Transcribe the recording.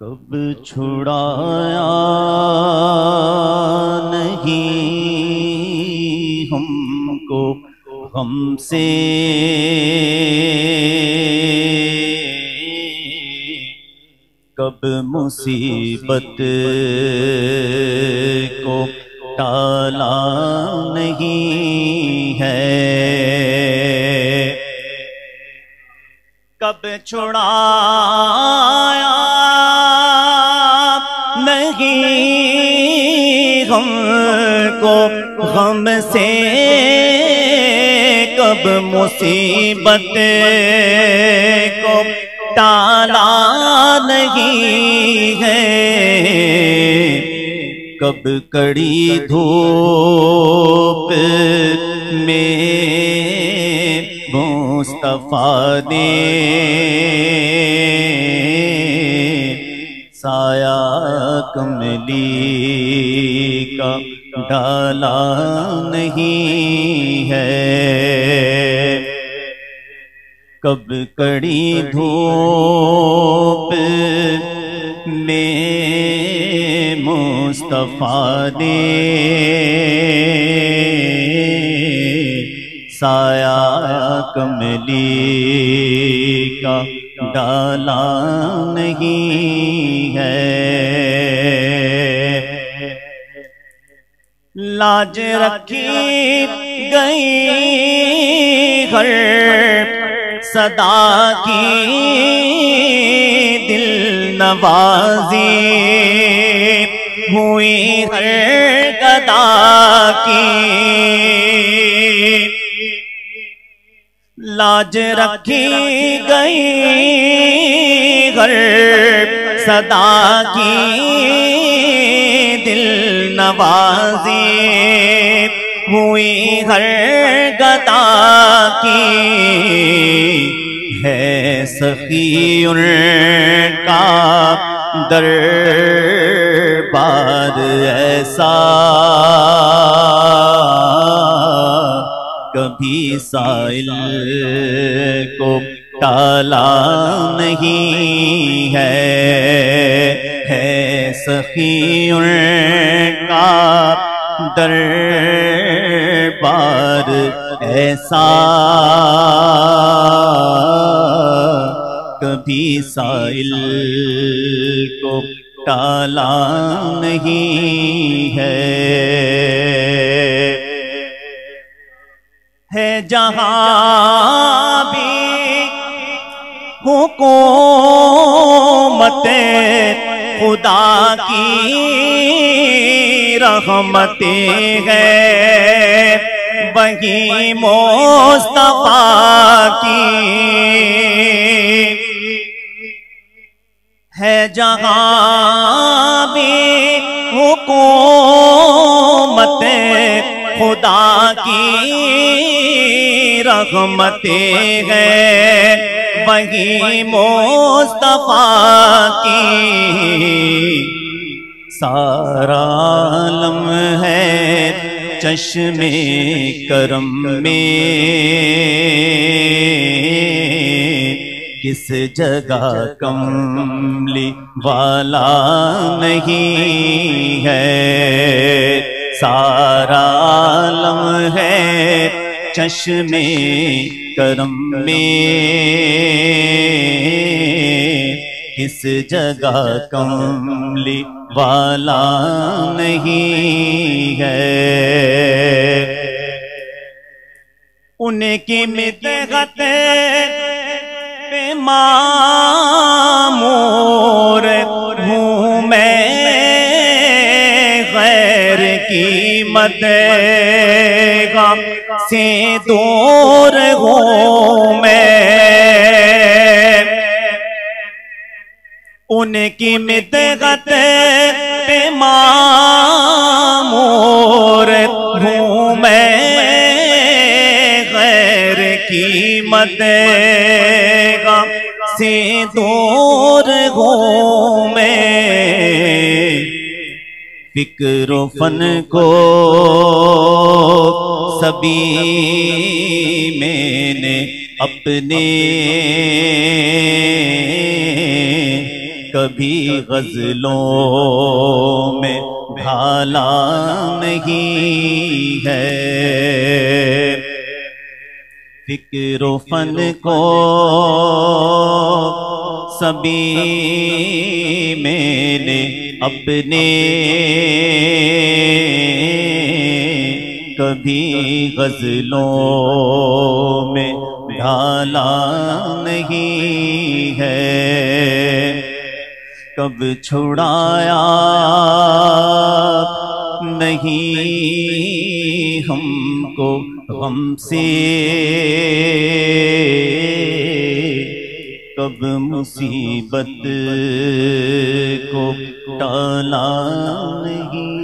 کب چھڑایا نہیں ہم کو ہم سے؟ کب مصیبت کو ٹالا نہیں ہے؟ کب چھڑایا ہم کو غم سے کب مصیبت کو ٹالا نہیں ہے کب کڑی دھوپ میں مصطفیٰ نے سایہ کملی کا ڈالا نہیں ہے۔ کب کڑی دھوپ میں مصطفیٰ نے سایہ کملی کا ڈالا نہیں ہے۔ لاج رکھی گئی گھر صدا کی دل نوازی ہوئی ہر گدا کی لاج رکھی گئی گھر صدا کی دل نوازی ہوئی ہر گدا کی ہے سخی ان کا دربار ایسا کبھی سائل کو ٹالا نہیں ہے ہے سخی کا در بار ایسا کبھی سائل کو ٹالا نہیں ہے۔ ہے جہاں بھی حکومت خدا کی رحمتیں ہے وہی مصطفیٰ کی ہے جہاں بھی حکومت خدا کی رحمتیں ہیں۔ وہی مصطفیٰ کی۔ سارا عالم ہے چشم کرم میں۔ کس جگہ کملی والا نہیں ہے۔ سارا عالم ہے چشم کرم میں کس جگہ کملی والا نہیں ہے۔ ان کی مدغت پہ مامور ہوں میں غیر کی مدغا سے دور ہوں میں۔ ان کی مدغت پہ مامور ہوں میں۔ غیر کی مدغا سے دور ہوں میں۔ فکر و فن کو سبھی میں نے اپنے کبھی غزلوں میں ڈھالا نہیں ہے۔ فکر و فن کو سبھی میں نے اپنے کبھی غزلوں میں ڈھالا نہیں ہے۔ کب چھڑایا نہیں ہم کو غم سے۔ کب مصیبت کو ٹالا نہیں